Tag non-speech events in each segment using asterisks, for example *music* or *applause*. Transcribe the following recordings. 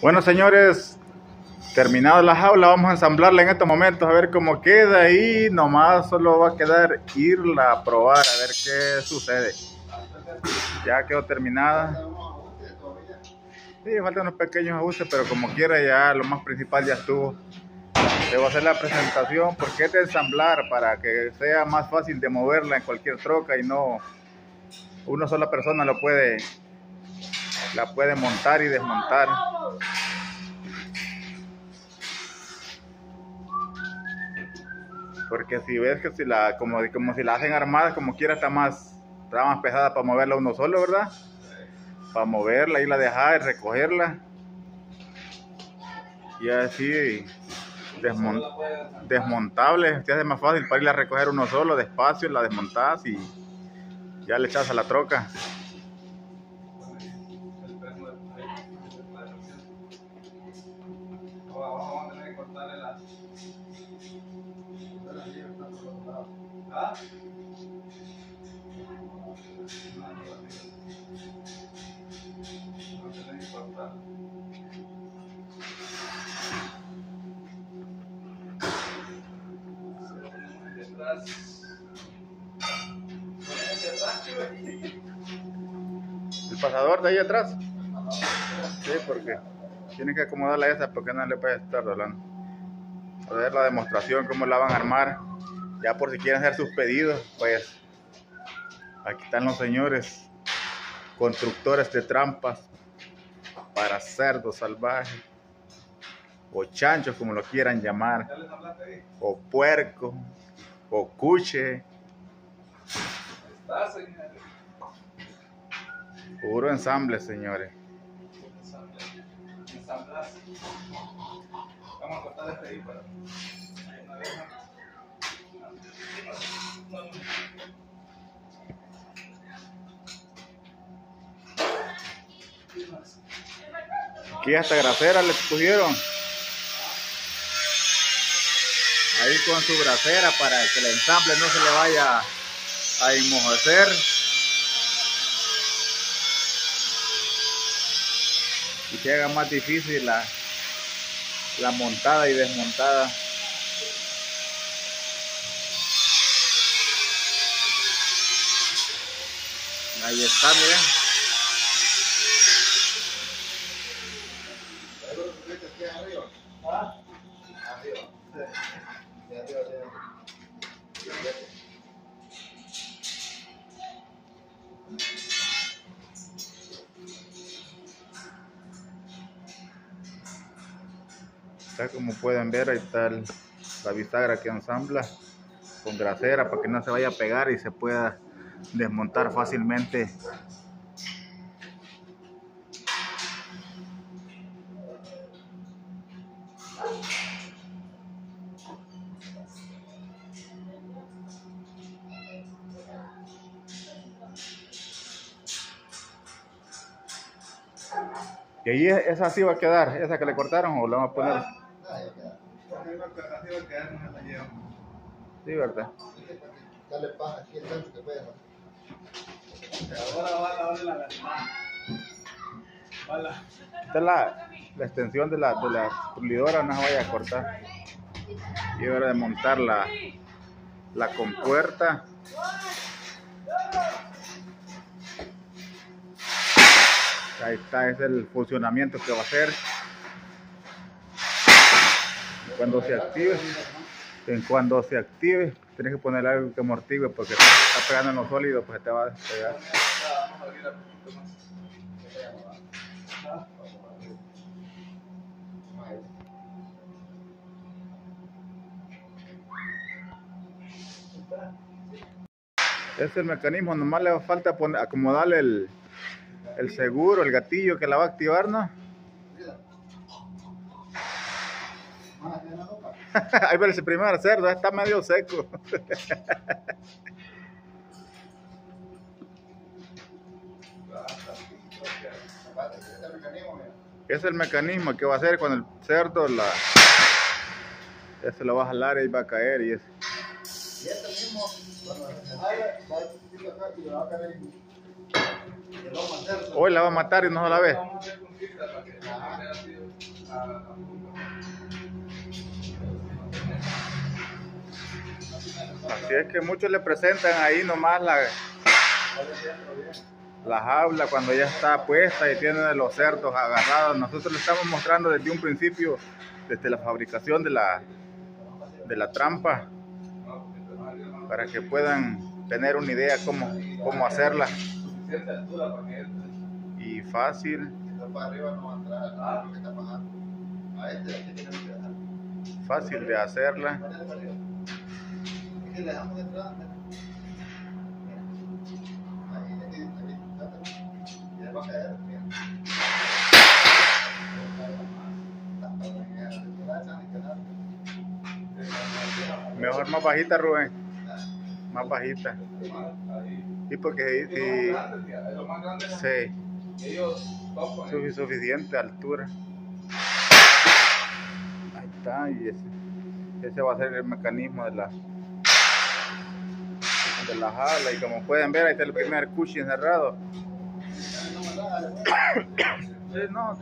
Bueno, señores, terminado la jaula, vamos a ensamblarla en estos momentos a ver cómo queda y nomás solo va a quedar irla a probar a ver qué sucede. Ya quedó terminada. Sí, faltan unos pequeños ajustes, pero como quiera ya lo más principal ya estuvo. Debo hacer la presentación porque es de ensamblar para que sea más fácil de moverla en cualquier troca y no una sola persona lo puede la puede montar y desmontar. Porque si ves que si la, como, como si la hacen armada, como quiera está más, está más pesada para moverla uno solo, ¿verdad? Para moverla, y la dejar, recogerla. Y así desmontable, se hace más fácil para irla a recoger uno solo, despacio, la desmontas y ya le echas a la troca. El pasador de ahí atrás. Sí, porque tiene que acomodarla esa porque no le puede estar doblando. A ver la demostración, cómo la van a armar. Ya por si quieren hacer sus pedidos, pues aquí están los señores constructores de trampas para cerdos salvajes o chanchos como lo quieran llamar o puerco o cuche. Puro ensamble señores. Vamos a cortar este ahí para Aquí hasta grasera le pusieron. Ahí con su grasera para que el ensamble no se le vaya a enmojecer. Y que haga más difícil la, la montada y desmontada. Ahí está, miren. Está como pueden ver, ahí está la bisagra que ensambla con grasera para que no se vaya a pegar y se pueda desmontar fácilmente Y ahí esa así va a quedar, esa que le cortaron o la vamos a poner. Sí, verdad. Dale paja aquí el tanto que pueda. Ahora va a darle la Esta es la, la extensión de la, de la pulidora, no se vaya a cortar. Y ahora de montar la, la compuerta. Ahí está, es el funcionamiento que va a hacer. Cuando se active, en cuando se active, tienes que poner algo que amortigue porque está pegando en los sólidos, pues te va a despegar. Este es el mecanismo, nomás le falta poner, acomodarle el, el seguro, el gatillo que la va a activar, ¿no? *laughs* Ahí parece primero cerdo, está medio seco. *laughs* es el mecanismo que va a hacer cuando el cerdo se lo va a jalar y va a caer y es. Y este mismo, va a y le va a caer Hoy la va a matar y no se la ve. Así es que muchos le presentan ahí nomás la, la jaula cuando ya está puesta y tiene los cerdos agarrados. Nosotros le estamos mostrando desde un principio, desde la fabricación de la, de la trampa, para que puedan tener una idea cómo, cómo hacerla. Y fácil. Fácil de hacerla. Mejor más bajita, Rubén. Más bajita. Sí, porque sí, sí, suficiente altura. Está, y ese, ese va a ser el mecanismo de la de la jala. Y como pueden ver ahí está el primer cushion cerrado sí, *coughs* no.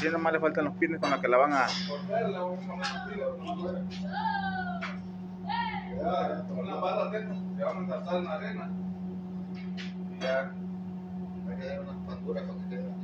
Sí, nomás le faltan los pines con los que la van a una barra adentro, se van a tratar en la arena. Y ya hay que dar unas facturas para que queden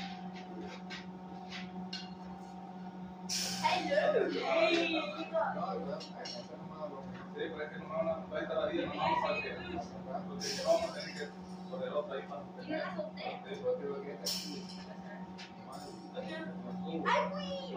Ay, güey.